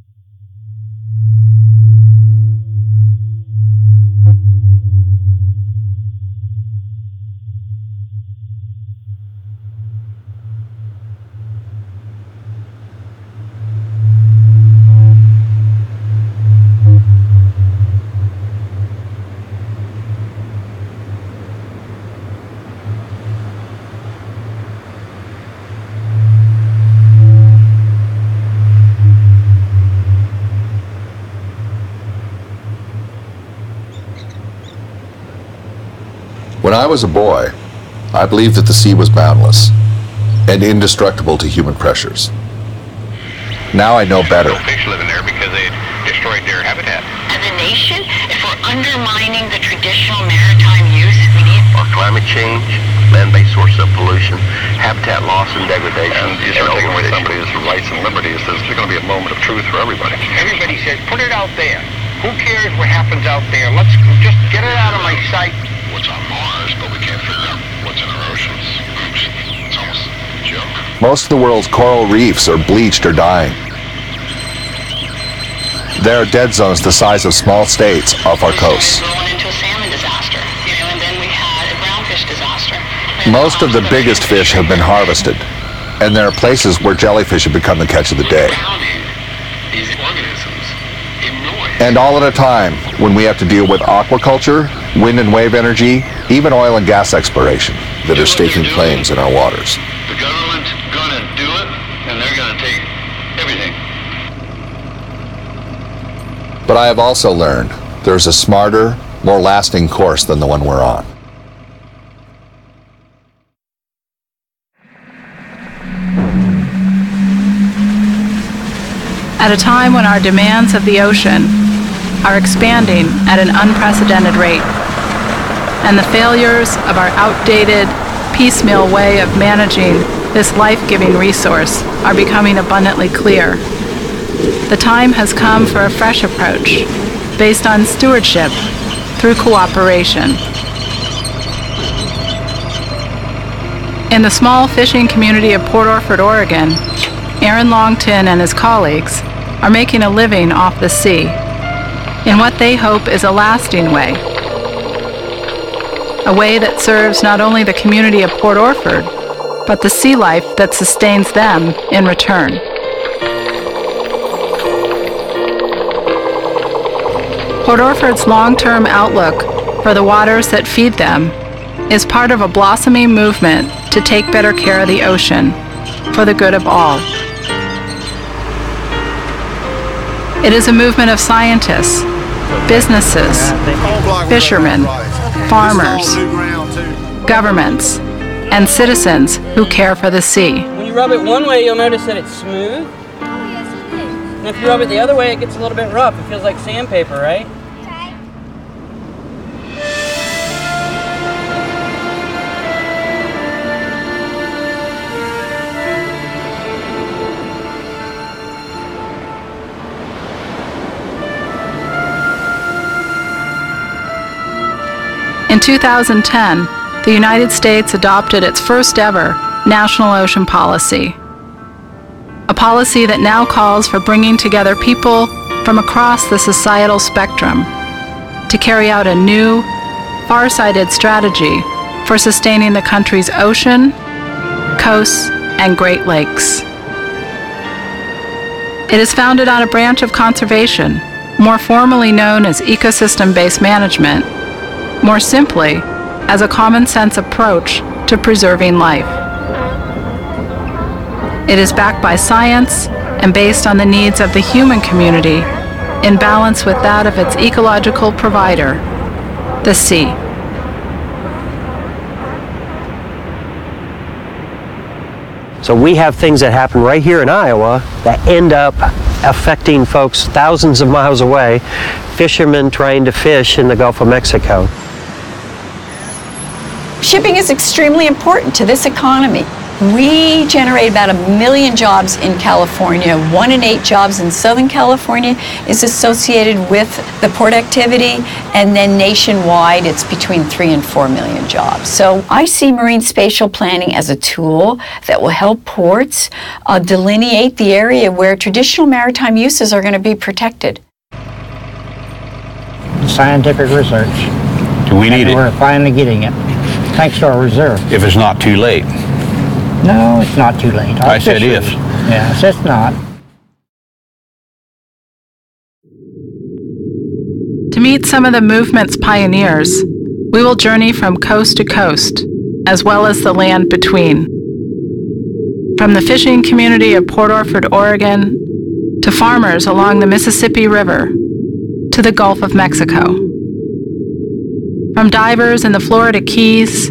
When I was a boy, I believed that the sea was boundless and indestructible to human pressures. Now I know better. No fish living there because they destroyed their habitat. As a nation, if we're undermining the traditional maritime use, we need Or climate change, land-based source of pollution, habitat loss and degradation, And you start taking away somebody's rights and liberties, there's going to be a moment of truth for everybody. Everybody says, put it out there. Who cares what happens out there? Let's just get it out of my sight. What's on Mars, Most of the world's coral reefs are bleached or dying. There are dead zones the size of small states off our coasts. Growing into a salmon disaster, you know, and then we had a groundfish disaster. Most of the biggest fish have been harvested, and there are places where jellyfish have become the catch of the day. Drowning these organisms in noise. And all at a time when we have to deal with aquaculture, wind and wave energy, even oil and gas exploration that are staking claims in our waters. The government's gonna do it, and they're gonna take everything. But I have also learned there's a smarter, more lasting course than the one we're on. At a time when our demands of the ocean are expanding at an unprecedented rate, and the failures of our outdated, piecemeal way of managing this life giving resource are becoming abundantly clear. The time has come for a fresh approach based on stewardship through cooperation. In the small fishing community of Port Orford, Oregon, Aaron Longton and his colleagues are making a living off the sea in what they hope is a lasting way. A way that serves not only the community of Port Orford, but the sea life that sustains them in return. Port Orford's long-term outlook for the waters that feed them is part of a blossoming movement to take better care of the ocean for the good of all. It is a movement of scientists, businesses, fishermen, farmers, governments, and citizens who care for the sea. When you rub it one way, you'll notice that it's smooth. Oh, and if you rub it the other way, it gets a little bit rough. It feels like sandpaper, right? In 2010, the United States adopted its first ever national ocean policy. A policy that now calls for bringing together people from across the societal spectrum to carry out a new, far-sighted strategy for sustaining the country's ocean, coasts, and Great Lakes. It is founded on a branch of conservation, more formally known as ecosystem-based management, more simply, as a common sense approach to preserving life. It is backed by science and based on the needs of the human community in balance with that of its ecological provider, the sea. So we have things that happen right here in Iowa that end up affecting folks thousands of miles away, fishermen trying to fish in the Gulf of Mexico. Shipping is extremely important to this economy. We generate about a million jobs in California. One in eight jobs in Southern California is associated with the port activity, and then nationwide, it's between three and four million jobs. So I see marine spatial planning as a tool that will help ports uh, delineate the area where traditional maritime uses are going to be protected. Scientific research. Do we need and it? We're finally getting it, thanks to our reserve. If it's not too late. No, it's not too late. Our I said if. Yes, it's not. To meet some of the movement's pioneers, we will journey from coast to coast, as well as the land between. From the fishing community of Port Orford, Oregon, to farmers along the Mississippi River, to the Gulf of Mexico. From divers in the Florida Keys,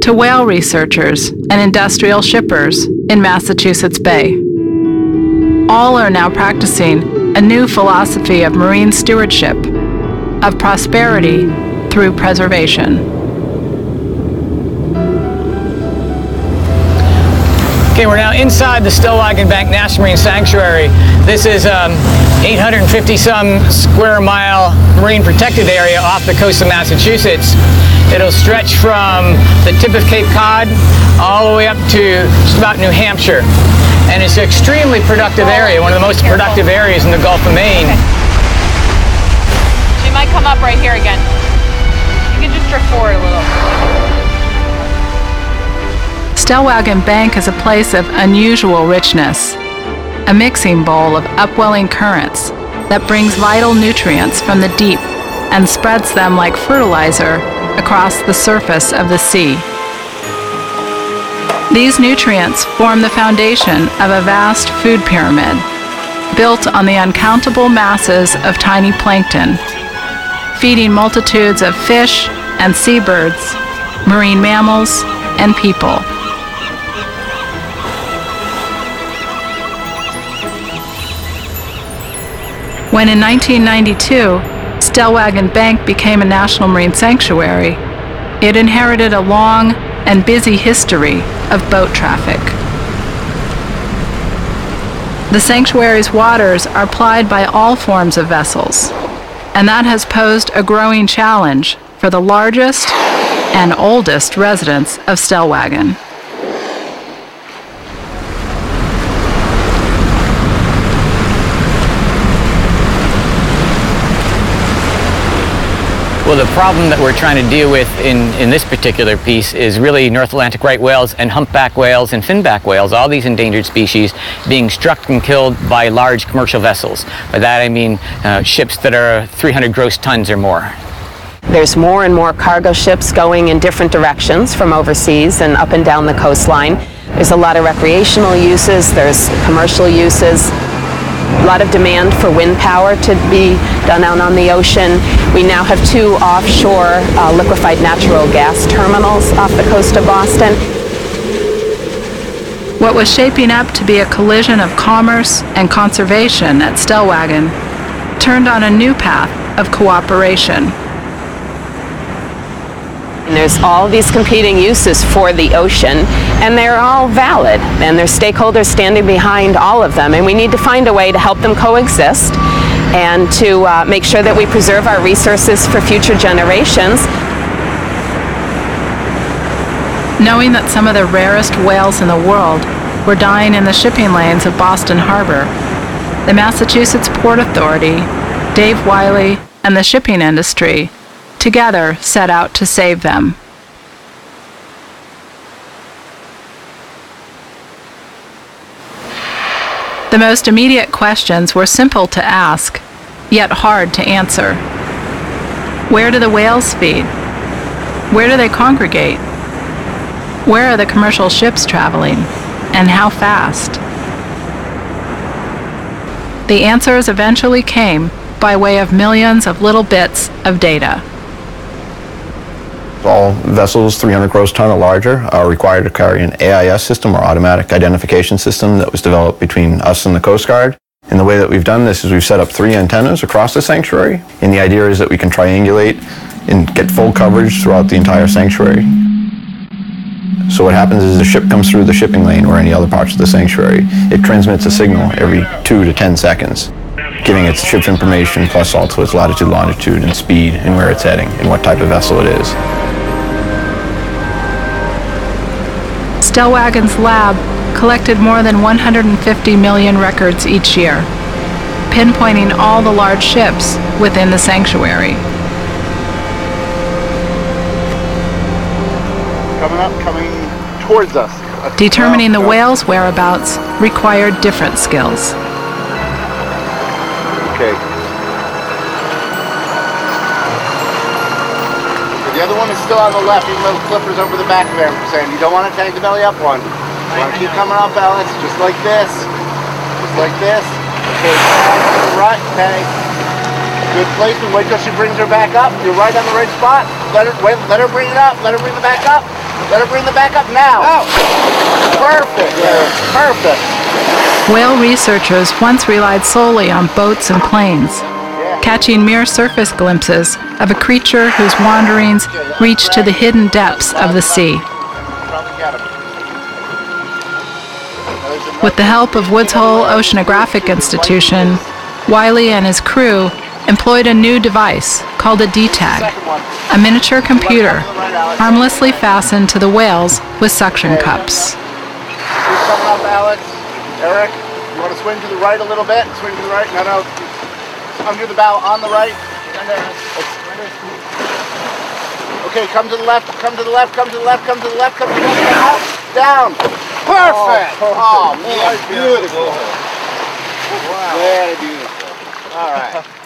to whale researchers and industrial shippers in Massachusetts Bay. All are now practicing a new philosophy of marine stewardship of prosperity through preservation. Okay, we're now inside the Stellwagen Bank National Marine Sanctuary. This is um, 850 some square mile marine protected area off the coast of Massachusetts. It'll stretch from the tip of Cape Cod all the way up to just about New Hampshire. And it's an extremely productive area, one of the most productive areas in the Gulf of Maine. She might come up right here again. You can just drift forward a little. Stellwagen Bank is a place of unusual richness, a mixing bowl of upwelling currents that brings vital nutrients from the deep and spreads them like fertilizer across the surface of the sea. These nutrients form the foundation of a vast food pyramid built on the uncountable masses of tiny plankton, feeding multitudes of fish and seabirds, marine mammals, and people. When in 1992, Stellwagen Bank became a National Marine Sanctuary, it inherited a long and busy history of boat traffic. The sanctuary's waters are plied by all forms of vessels, and that has posed a growing challenge for the largest and oldest residents of Stellwagen. Well, the problem that we're trying to deal with in, in this particular piece is really North Atlantic right whales and humpback whales and finback whales, all these endangered species being struck and killed by large commercial vessels. By that I mean uh, ships that are 300 gross tons or more. There's more and more cargo ships going in different directions from overseas and up and down the coastline. There's a lot of recreational uses, there's commercial uses, a lot of demand for wind power to be done out on the ocean. We now have two offshore uh, liquefied natural gas terminals off the coast of Boston. What was shaping up to be a collision of commerce and conservation at Stellwagen turned on a new path of cooperation. And there's all these competing uses for the ocean, and they're all valid, and there's stakeholders standing behind all of them, and we need to find a way to help them coexist and to uh, make sure that we preserve our resources for future generations. Knowing that some of the rarest whales in the world were dying in the shipping lanes of Boston Harbor, the Massachusetts Port Authority, Dave Wiley, and the shipping industry together set out to save them. The most immediate questions were simple to ask, yet hard to answer. Where do the whales feed? Where do they congregate? Where are the commercial ships traveling? And how fast? The answers eventually came by way of millions of little bits of data. All vessels 300 gross ton or larger are required to carry an AIS system or automatic identification system that was developed between us and the Coast Guard. And the way that we've done this is we've set up three antennas across the sanctuary. And the idea is that we can triangulate and get full coverage throughout the entire sanctuary. So what happens is the ship comes through the shipping lane or any other parts of the sanctuary. It transmits a signal every two to ten seconds, giving its ship's information plus also its latitude, longitude, and speed and where it's heading and what type of vessel it is. Stellwagen's lab collected more than 150 million records each year, pinpointing all the large ships within the sanctuary. Coming up, coming towards us. Determining the whale's whereabouts required different skills. The other one is still on the left, even though the flipper's over the back of him, I'm saying you don't want to tag the belly up one. You want to keep coming up, Alex, just like this. Just like this. Okay, tag to the right, tag. Good placement. Wait till she brings her back up. You're right on the right spot. Let her wait, let her bring it up. Let her bring the back up. Let her bring the back up now. Oh. Perfect. Perfect. Whale researchers once relied solely on boats and planes, catching mere surface glimpses of a creature whose wanderings reach to the hidden depths of the sea. With the help of Woods Hole Oceanographic Institution, Wiley and his crew employed a new device called a D-Tag, a miniature computer harmlessly fastened to the whales with suction cups. Coming up, Alex. Eric, you want to swing to the right a little bit? Swing to the right. No, no. Under the bow, on the right. Okay, come to the left. Come to the left. Come to the left. Come to the left. Come to the left. Up, down. Perfect. Oh, oh man, beautiful. Wow. Very beautiful. All right.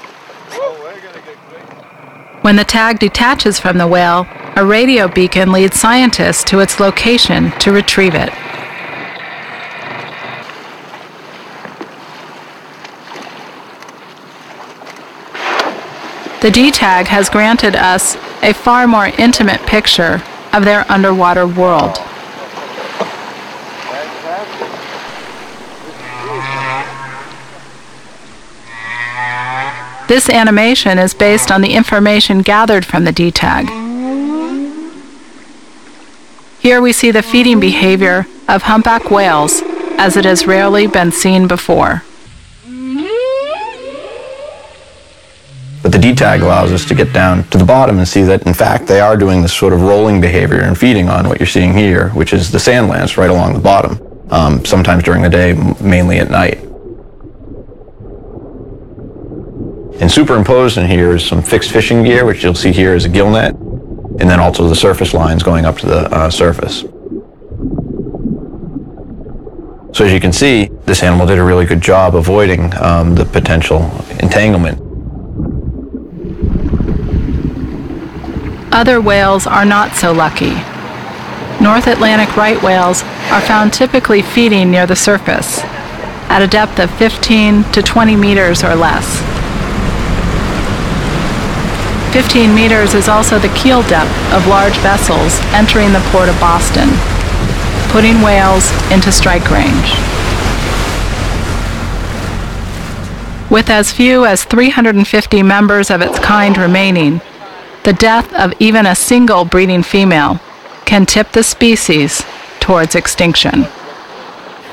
When the tag detaches from the whale, a radio beacon leads scientists to its location to retrieve it. The D-Tag has granted us a far more intimate picture of their underwater world. This animation is based on the information gathered from the D-Tag. Here we see the feeding behavior of humpback whales as it has rarely been seen before. But the D-tag allows us to get down to the bottom and see that, in fact, they are doing this sort of rolling behavior and feeding on what you're seeing here, which is the sand lance right along the bottom, um, sometimes during the day, mainly at night. And superimposed in here is some fixed fishing gear, which you'll see here is a gill net, and then also the surface lines going up to the uh, surface. So as you can see, this animal did a really good job avoiding um, the potential entanglement. Other whales are not so lucky. North Atlantic right whales are found typically feeding near the surface, at a depth of 15 to 20 meters or less. 15 meters is also the keel depth of large vessels entering the port of Boston, putting whales into strike range. With as few as 350 members of its kind remaining, the death of even a single breeding female can tip the species towards extinction.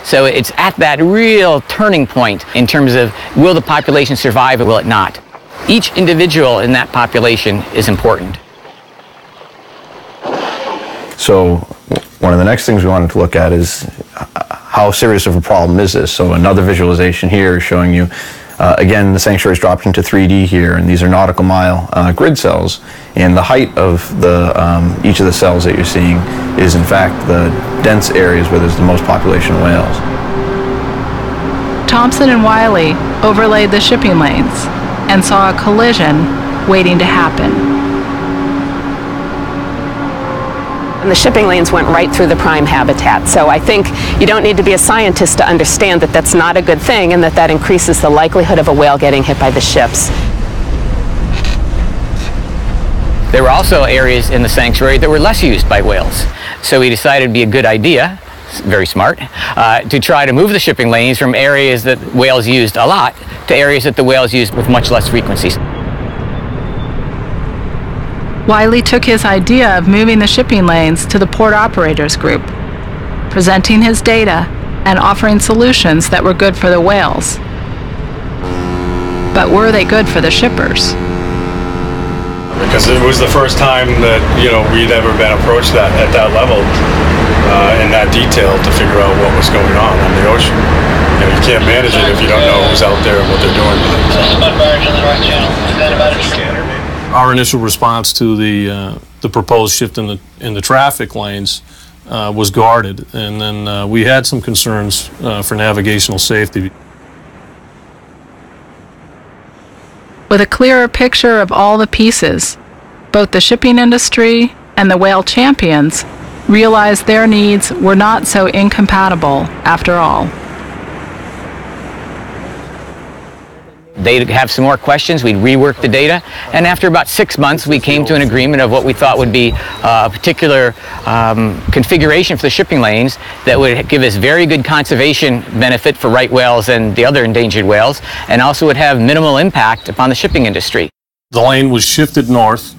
So it's at that real turning point in terms of will the population survive or will it not? Each individual in that population is important. So one of the next things we wanted to look at is uh, how serious of a problem is this? So another visualization here is showing you, uh, again, the sanctuary's dropped into 3D here, and these are nautical mile uh, grid cells. And the height of the um, each of the cells that you're seeing is in fact the dense areas where there's the most population of whales. Thompson and Wiley overlaid the shipping lanes and saw a collision waiting to happen. And the shipping lanes went right through the prime habitat. So I think you don't need to be a scientist to understand that that's not a good thing and that that increases the likelihood of a whale getting hit by the ships. There were also areas in the sanctuary that were less used by whales. So we decided it'd be a good idea, very smart, uh, to try to move the shipping lanes from areas that whales used a lot to areas that the whales used with much less frequencies. Wiley took his idea of moving the shipping lanes to the Port Operators Group, presenting his data and offering solutions that were good for the whales. But were they good for the shippers? because it was the first time that you know we'd ever been approached that at that level uh, in that detail to figure out what was going on on the ocean. You, know, you can't manage it if you don't know who's out there and what they're doing. Our initial response to the uh, the proposed shift in the in the traffic lanes uh, was guarded, and then uh, we had some concerns uh, for navigational safety. With a clearer picture of all the pieces, both the shipping industry and the whale champions realized their needs were not so incompatible after all. They'd have some more questions, we'd rework the data, and after about six months, we came to an agreement of what we thought would be uh, a particular um, configuration for the shipping lanes that would give us very good conservation benefit for right whales and the other endangered whales, and also would have minimal impact upon the shipping industry. The lane was shifted north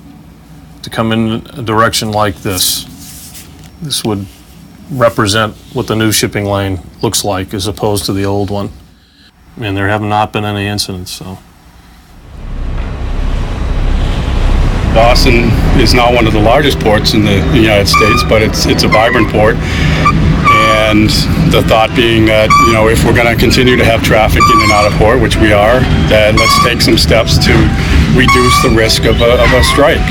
to come in a direction like this. This would represent what the new shipping lane looks like as opposed to the old one. And there have not been any incidents, so. Boston is not one of the largest ports in the United States, but it's it's a vibrant port. And the thought being that you know if we're going to continue to have traffic in and out of port, which we are, that let's take some steps to reduce the risk of a, of a strike.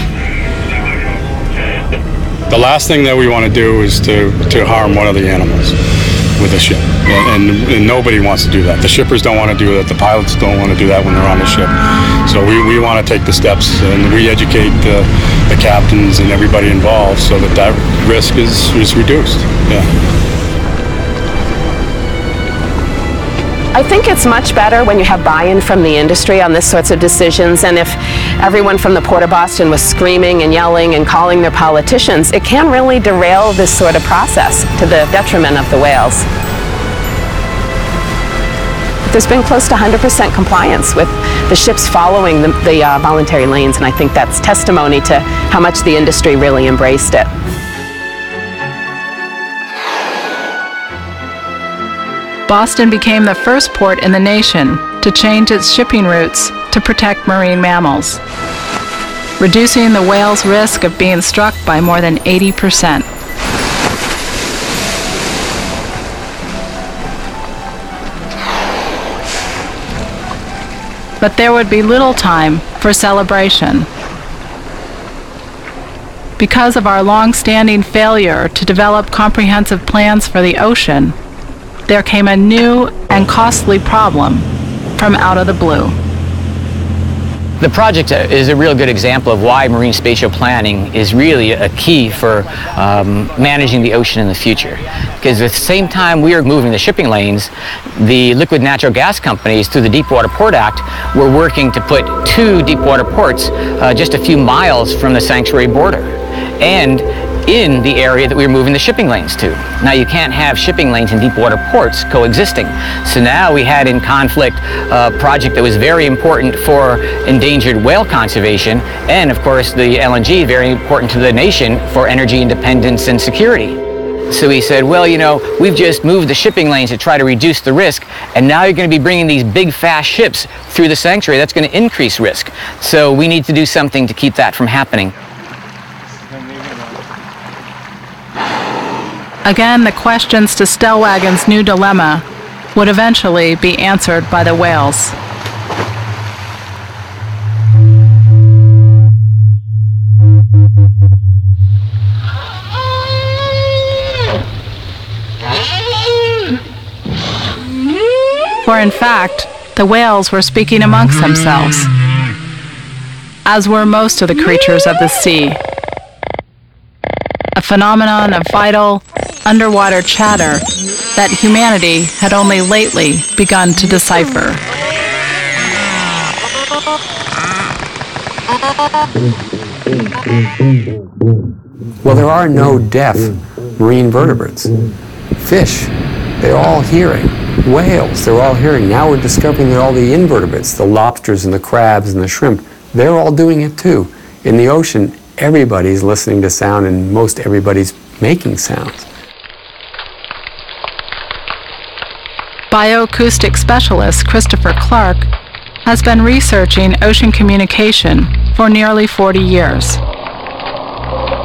The last thing that we want to do is to, to harm one of the animals with a ship. And, and, and nobody wants to do that. The shippers don't want to do that. The pilots don't want to do that when they're on the ship. So we, we want to take the steps and we educate the, the captains and everybody involved so that that risk is, is reduced. Yeah. I think it's much better when you have buy-in from the industry on this sorts of decisions and if everyone from the Port of Boston was screaming and yelling and calling their politicians, it can really derail this sort of process to the detriment of the whales. There's been close to 100% compliance with the ships following the, the uh, voluntary lanes and I think that's testimony to how much the industry really embraced it. Boston became the first port in the nation to change its shipping routes to protect marine mammals, reducing the whale's risk of being struck by more than 80%. But there would be little time for celebration. Because of our long-standing failure to develop comprehensive plans for the ocean, there came a new and costly problem from out of the blue. The project is a real good example of why marine spatial planning is really a key for um, managing the ocean in the future. Because at the same time we are moving the shipping lanes, the liquid natural gas companies through the Deepwater Port Act were working to put two deepwater ports uh, just a few miles from the sanctuary border. And in the area that we were moving the shipping lanes to. Now you can't have shipping lanes and deep water ports coexisting. So now we had in conflict a project that was very important for endangered whale conservation and of course the LNG very important to the nation for energy independence and security. So he said, well, you know, we've just moved the shipping lanes to try to reduce the risk, and now you're going to be bringing these big, fast ships through the sanctuary. That's going to increase risk. So we need to do something to keep that from happening. Again, the questions to Stellwagen's new dilemma would eventually be answered by the whales. For in fact, the whales were speaking amongst themselves, as were most of the creatures of the sea. A phenomenon of vital, underwater chatter that humanity had only lately begun to decipher. Well, there are no deaf marine vertebrates. Fish, they're all hearing. Whales, they're all hearing. Now we're discovering that all the invertebrates, the lobsters and the crabs and the shrimp, they're all doing it too. In the ocean, everybody's listening to sound and most everybody's making sounds. Bioacoustic specialist Christopher Clark has been researching ocean communication for nearly 40 years.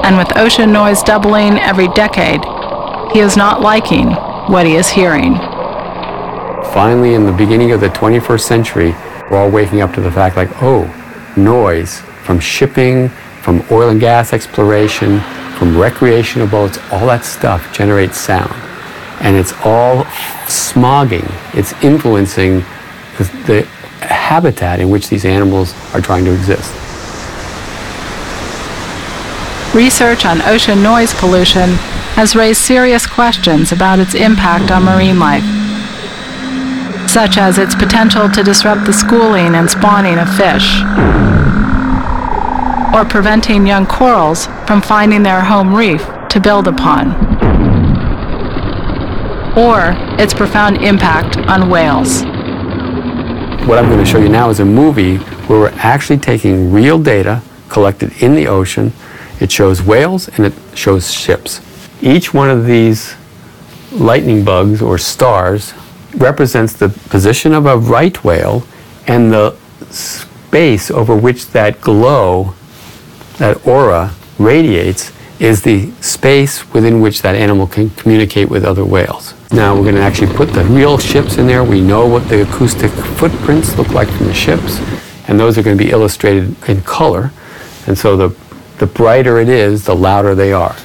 And with ocean noise doubling every decade, he is not liking what he is hearing. Finally, in the beginning of the 21st century, we're all waking up to the fact like, oh, noise from shipping, from oil and gas exploration, from recreational boats, all that stuff generates sound. And it's all smogging, it's influencing the, the habitat in which these animals are trying to exist. Research on ocean noise pollution has raised serious questions about its impact on marine life, such as its potential to disrupt the schooling and spawning of fish, or preventing young corals from finding their home reef to build upon, or its profound impact on whales. What I'm going to show you now is a movie where we're actually taking real data collected in the ocean. It shows whales and it shows ships. Each one of these lightning bugs or stars represents the position of a right whale and the space over which that glow, that aura, radiates is the space within which that animal can communicate with other whales. Now we're going to actually put the real ships in there. We know what the acoustic footprints look like from the ships, and those are going to be illustrated in color. And so the, the brighter it is, the louder they are.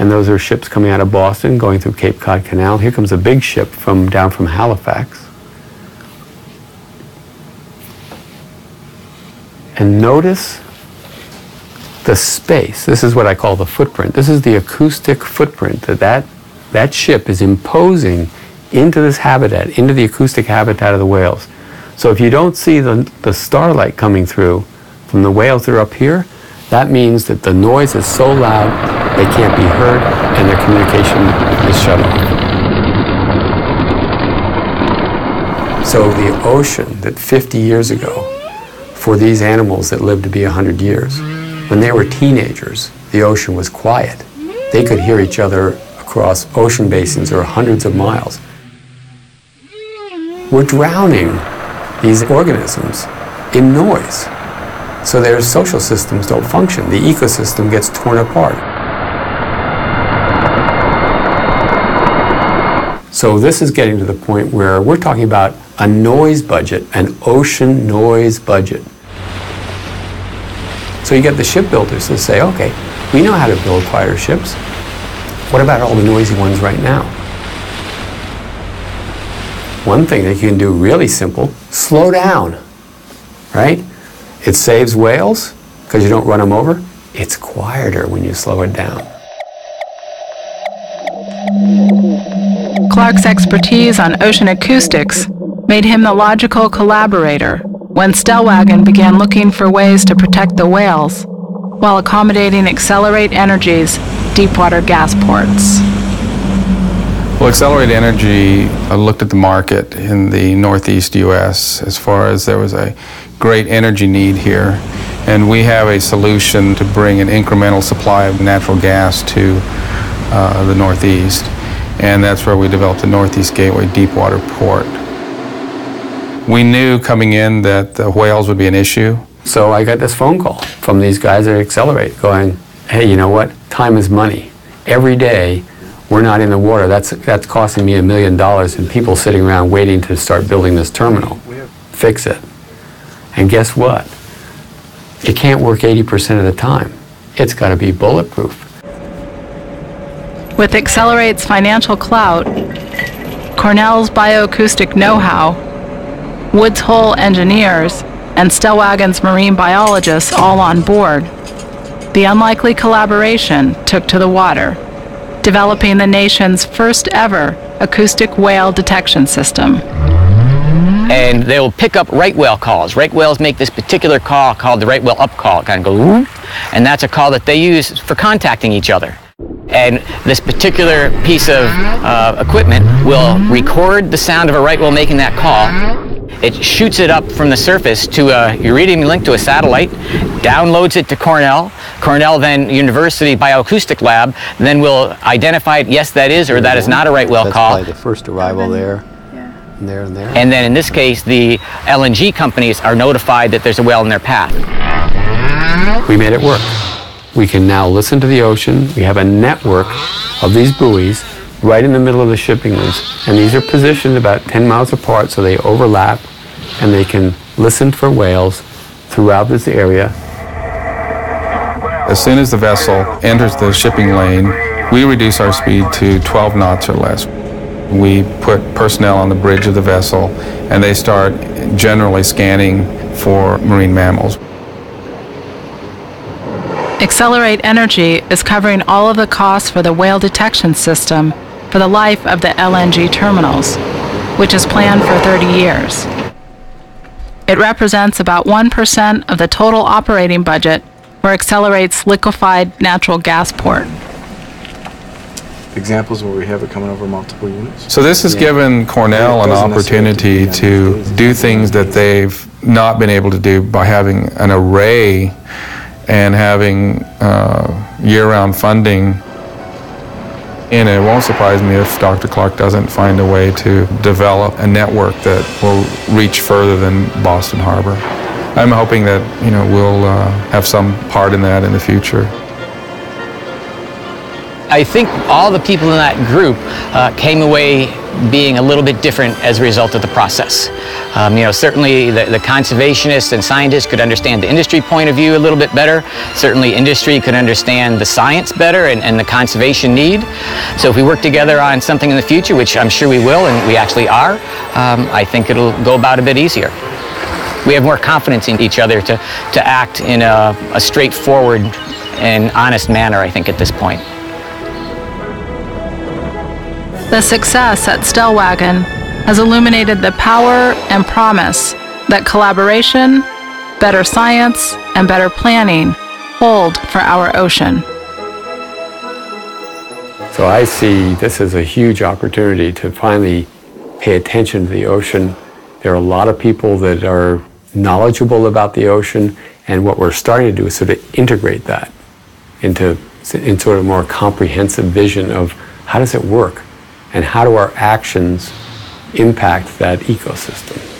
And those are ships coming out of Boston, going through Cape Cod Canal. Here comes a big ship from down from Halifax. And notice the space. This is what I call the footprint. This is the acoustic footprint that that, that ship is imposing into this habitat, into the acoustic habitat of the whales. So if you don't see the, the starlight coming through from the whales that are up here, that means that the noise is so loud they can't be heard and their communication is shut off. So the ocean that 50 years ago, for these animals that lived to be 100 years, when they were teenagers, the ocean was quiet. They could hear each other across ocean basins or hundreds of miles. We're drowning these organisms in noise. So their social systems don't function. The ecosystem gets torn apart. So this is getting to the point where we're talking about a noise budget, an ocean noise budget. So you get the shipbuilders that say, okay, we know how to build quieter ships. What about all the noisy ones right now? One thing that you can do really simple, slow down, right? It saves whales because you don't run them over. It's quieter when you slow it down. Clark's expertise on ocean acoustics made him the logical collaborator when Stellwagen began looking for ways to protect the whales while accommodating Excelerate Energy's deepwater gas ports. Well, Accelerate Energy looked at the market in the northeast U.S. as far as there was a great energy need here, and we have a solution to bring an incremental supply of natural gas to uh, the northeast, and that's where we developed the Northeast Gateway Deepwater Port. We knew coming in that the whales would be an issue. So I got this phone call from these guys at Excelerate going, hey, you know what? Time is money. Every day we're not in the water. That's, that's costing me a million dollars and people sitting around waiting to start building this terminal. Fix it. And guess what? It can't work 80% of the time. It's got to be bulletproof. With Excelerate's financial clout, Cornell's bioacoustic know-how, Woods Hole engineers, and Stellwagen's marine biologists all on board, the unlikely collaboration took to the water, developing the nation's first ever acoustic whale detection system. And they will pick up right whale calls. Right whales make this particular call called the right whale up call. It kind of "Whoop," and that's a call that they use for contacting each other. And this particular piece of uh, equipment will record the sound of a right whale making that call, it shoots it up from the surface to a iridium link to a satellite, downloads it to Cornell. Cornell then University Bioacoustic Lab then will identify it, yes, that is or that is not a right well That's call. probably the first arrival there, and there, and there. And then in this case, the LNG companies are notified that there's a well in their path. We made it work. We can now listen to the ocean. We have a network of these buoys right in the middle of the shipping lanes. And these are positioned about 10 miles apart so they overlap and they can listen for whales throughout this area. As soon as the vessel enters the shipping lane, we reduce our speed to 12 knots or less. We put personnel on the bridge of the vessel and they start generally scanning for marine mammals. Excelerate Energy is covering all of the costs for the whale detection system for the life of the LNG terminals, which is planned for 30 years. It represents about 1% of the total operating budget for Excelerate's liquefied natural gas port. Examples where we have it coming over multiple units. So this has given Cornell an Doesn't necessarily have to be opportunity to do things that they've not been able to do by having an array and having uh, year-round funding. And it won't surprise me if Dr. Clark doesn't find a way to develop a network that will reach further than Boston Harbor. I'm hoping that, you know, we'll uh, have some part in that in the future. I think all the people in that group uh, came away being a little bit different as a result of the process. Um, you know, certainly the, the conservationists and scientists could understand the industry point of view a little bit better. Certainly industry could understand the science better and, and the conservation need. So if we work together on something in the future, which I'm sure we will and we actually are, um, I think it'll go about a bit easier. We have more confidence in each other to, to act in a, a straightforward and honest manner, I think, at this point. The success at Stellwagen has illuminated the power and promise that collaboration, better science, and better planning hold for our ocean. So I see this as a huge opportunity to finally pay attention to the ocean. There are a lot of people that are knowledgeable about the ocean, and what we're starting to do is sort of integrate that into in sort of more comprehensive vision of how does it work and how do our actions impact that ecosystem.